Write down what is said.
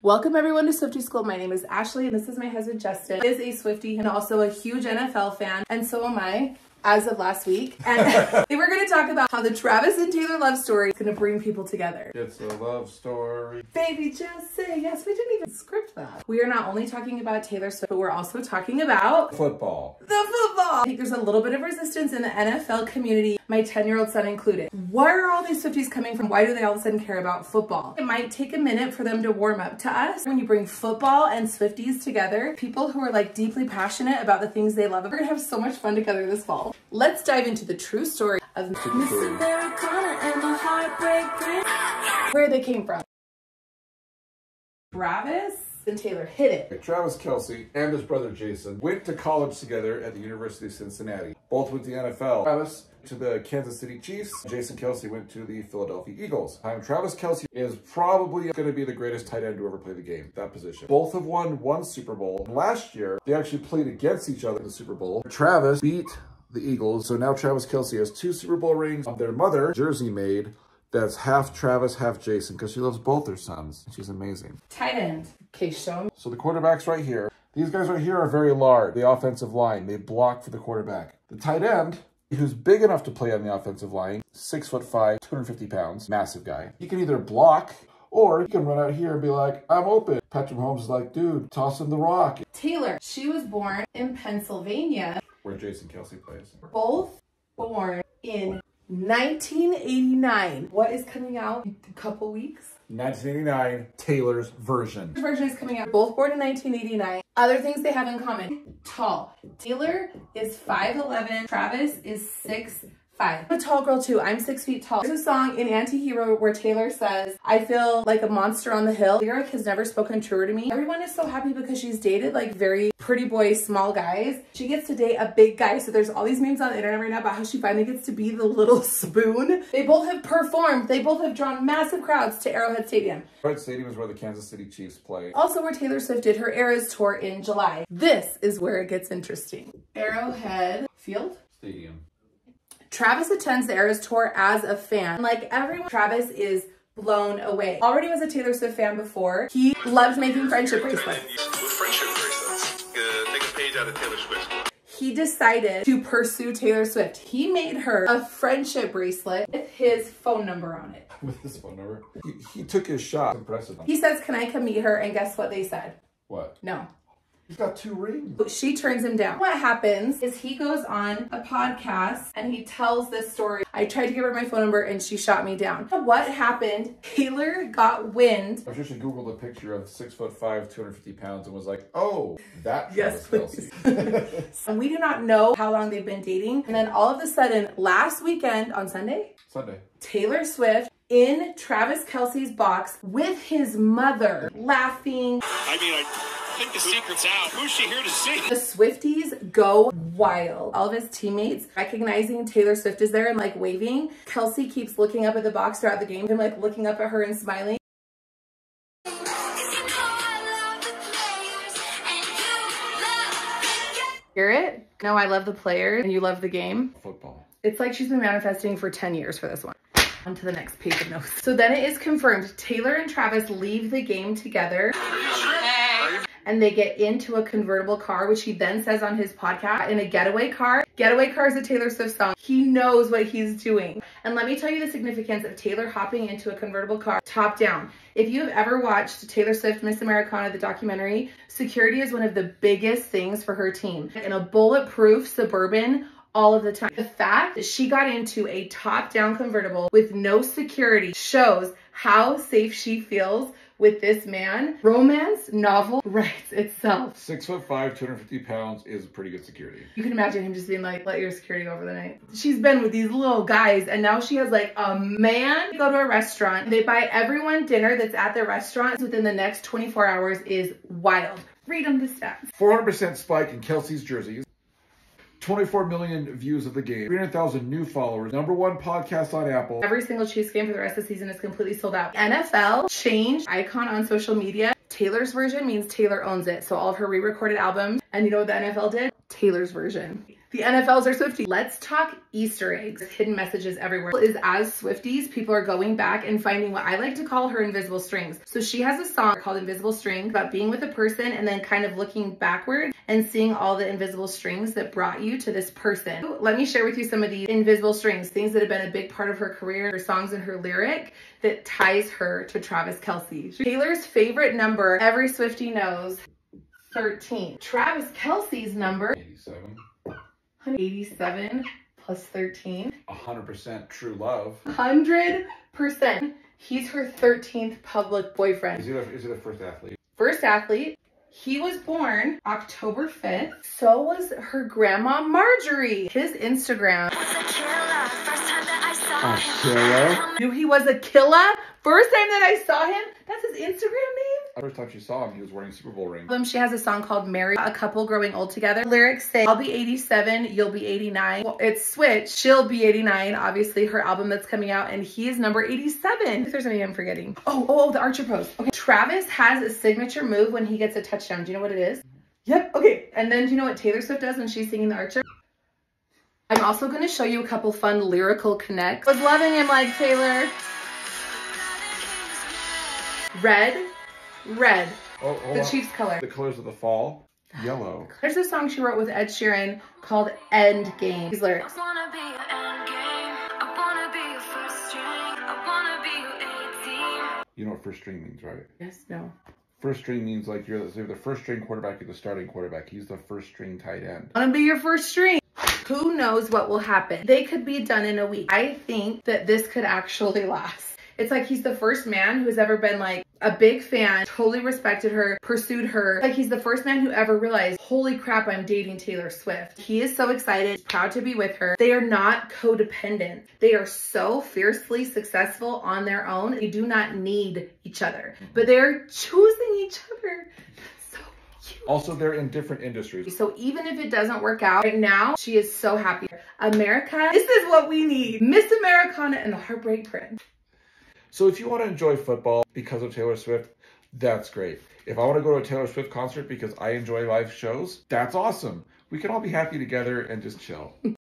Welcome everyone to Swifty School. My name is Ashley and this is my husband Justin. He is a Swifty and also a huge NFL fan and so am I as of last week. And we're going to talk about how the Travis and Taylor love story is going to bring people together. It's a love story. Baby, just say yes. We didn't even script that. We are not only talking about Taylor Swift, but we're also talking about Football. the football. I think there's a little bit of resistance in the NFL community, my 10-year-old son included. Where are all these Swifties coming from? Why do they all of a sudden care about football? It might take a minute for them to warm up to us. When you bring football and Swifties together, people who are like deeply passionate about the things they love, we're gonna have so much fun together this fall. Let's dive into the true story of where they came from. Travis and Taylor hit it. Travis Kelce and his brother Jason went to college together at the University of Cincinnati. Both went to the NFL. Travis to the Kansas City Chiefs. Jason Kelce went to the Philadelphia Eagles. Um, Travis Kelce is probably going to be the greatest tight end to ever play the game, that position. Both have won one Super Bowl. Last year, they actually played against each other in the Super Bowl. Travis beat the Eagles, so now Travis Kelce has two Super Bowl rings. Of their mother, jersey made, that's half Travis, half Jason, because she loves both her sons. She's amazing. Tight end. Okay, show me. So the quarterbacks right here. These guys right here are very large. The offensive line, they block for the quarterback. The tight end, who's big enough to play on the offensive line, six foot five, 250 pounds, massive guy. He can either block or he can run out here and be like, I'm open. Patrick Mahomes is like, dude, toss him the rock. Taylor, she was born in Pennsylvania, Where Jason Kelce plays. both born in 1989. What is coming out in a couple weeks? 1989, Taylor's version. The version is coming out. Both born in 1989. Other things they have in common. Tall. Taylor is 5'11". Travis is 6'5". I'm a tall girl too. I'm six feet tall. There's a song in Anti-Hero where Taylor says, I feel like a monster on the hill. Lyric has never spoken truer to me. Everyone is so happy because she's dated like very pretty boy, small guys. She gets to date a big guy. So there's all these memes on the internet right now about how she finally gets to be the little spoon. They both have performed. They both have drawn massive crowds to Arrowhead Stadium. Arrowhead Stadium is where the Kansas City Chiefs play. Also where Taylor Swift did her Eras tour in July. This is where it gets interesting. Arrowhead Field? Stadium. Travis attends the Eras tour as a fan. Like everyone, Travis is blown away. Already was a Taylor Swift fan before. He loved making friendship bracelets. Friendship bracelets. Uh, take a page out of Taylor Swift's book. He decided to pursue Taylor Swift. He made her a friendship bracelet with his phone number on it. With his phone number. He, he took his shot. Impressive. He says, can I come meet her? And guess what they said? What? No. He's got two rings. But she turns him down. What happens is he goes on a podcast and he tells this story. I tried to give her my phone number and she shot me down. What happened? Taylor got wind. I'm sure she Googled a picture of six foot five, 250 pounds and was like, oh, that Yes, Kelce. And we do not know how long they've been dating. And then all of a sudden, last weekend on Sunday, Sunday. Taylor Swift in Travis Kelce's box with his mother laughing. I mean, I think the secret's out. Who's she here to see? The Swifties go wild. All of his teammates recognizing Taylor Swift is there and like waving. Kelce keeps looking up at the box throughout the game and like looking up at her and smiling. Hear it? No, I love the players and you love the game. Football. It's like she's been manifesting for 10 years for this one. On to the next page of notes. So then it is confirmed Taylor and Travis leave the game together and they get into a convertible car, which he then says on his podcast in a getaway car. Getaway car is a Taylor Swift song. He knows what he's doing. And let me tell you the significance of Taylor hopping into a convertible car top down. If you have ever watched Taylor Swift Miss Americana, the documentary, security is one of the biggest things for her team. In a bulletproof suburban, all of the time. The fact that she got into a top down convertible with no security shows how safe she feels with this man. Romance novel writes itself. Six foot five, 250 pounds is pretty good security. You can imagine him just being like, let your security go over the night. She's been with these little guys and now she has like a man go to a restaurant. They buy everyone dinner that's at the restaurant within the next 24 hours is wild. Read them the stats. 400% spike in Kelce's jerseys. 24 million views of the game. 300,000 new followers. Number one podcast on Apple. Every single Chiefs game for the rest of the season is completely sold out. NFL changed icon on social media. Taylor's version means Taylor owns it. So all of her re-recorded albums. And you know what the NFL did? Taylor's version. The NFLs are Swifties. Let's talk Easter eggs. Hidden messages everywhere. Is as Swifties, people are going back and finding what I like to call her invisible strings. So she has a song called Invisible String about being with a person and then kind of looking backward and seeing all the invisible strings that brought you to this person. Let me share with you some of these invisible strings, things that have been a big part of her career, her songs and her lyric that ties her to Travis Kelce. Taylor's favorite number, every Swiftie knows, 13. Travis Kelce's number, 87. 187 plus 13. 100% true love. 100%. He's her 13th public boyfriend. Is he the, is he the first athlete? First athlete. He was born October 5th. So was her grandma Marjorie. His Instagram. Oh, killer. Knew he was a killer. First time that I saw him, that's his Instagram name. First time she saw him, he was wearing a Super Bowl ring. Um, She has a song called Marry, a couple growing old together. Lyrics say, I'll be 87, you'll be 89. Well, it's Switch, She'll be 89, obviously her album that's coming out, and he is number 87. If there's anything I'm forgetting. Oh, oh, oh, the Archer pose. Okay, Travis has a signature move when he gets a touchdown. Do you know what it is? Yep, okay. And then do you know what Taylor Swift does when she's singing the Archer? I'm also going to show you a couple fun lyrical connects. I was loving him like Taylor. Red, red, Oh, hold the on. Chiefs color. The colors of the fall, yellow. There's a song she wrote with Ed Sheeran called End Game. These lyrics. wanna be your end game. I wanna be your first string. I wanna be your 18. You know what first string means, right? Yes, no. First string means like you're the, you're the first string quarterback, you're the starting quarterback. He's the first string tight end. I want to be your first string. Who knows what will happen? They could be done in a week. I think that this could actually last. It's like he's the first man who's ever been like a big fan, totally respected her, pursued her. Like he's the first man who ever realized, holy crap, I'm dating Taylor Swift. He is so excited, proud to be with her. They are not codependent. They are so fiercely successful on their own. They do not need each other, but they're choosing each other. So cute. Also, they're in different industries. So even if it doesn't work out right now, she is so happy. America, this is what we need. Miss Americana and the Heartbreak Prince. So if you want to enjoy football because of Taylor Swift, that's great. If I want to go to a Taylor Swift concert because I enjoy live shows, that's awesome. We can all be happy together and just chill.